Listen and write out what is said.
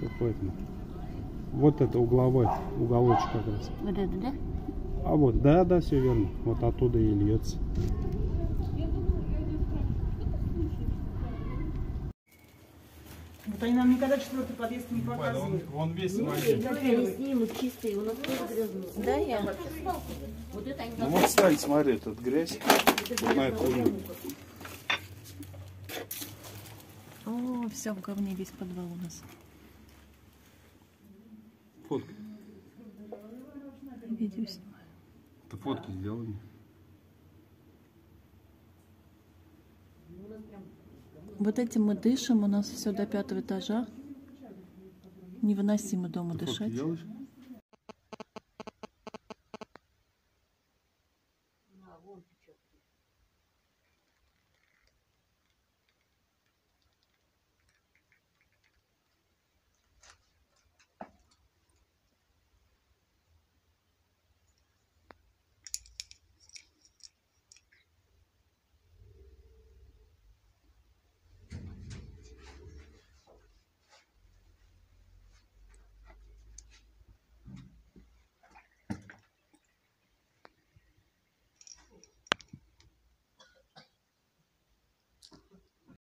выходит. Вот это угловой, уголочек как раз. Вот это, да? А вот, да, да, все верно. Вот оттуда и льется. Вот они нам никогда четвертый подъезд не Он, показывают. он весь в Ну, воде. не снимут чистые, у нас тоже грязные. Да, я? Вот это они Ну вот стань, смотри, тут грязь. Вот на эту. О, все в говне весь подвал у нас фотки. Видео снимаю. Это фотки сделай. Вот этим мы дышим, у нас все до пятого этажа. Невыносимо дома Ты дышать. А,